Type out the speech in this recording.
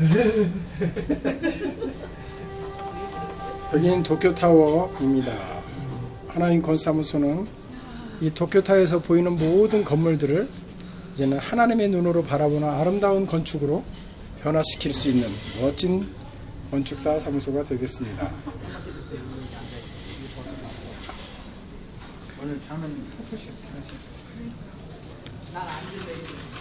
여기는 도쿄타워입니다. 하나인 건사무소는 이 도쿄타워에서 보이는 모든 건물들을 이제는 하나님의 눈으로 바라보는 아름다운 건축으로 변화시킬 수 있는 멋진 건축사 사무소가 되겠습니다. 오늘 장은 포토쇼 하시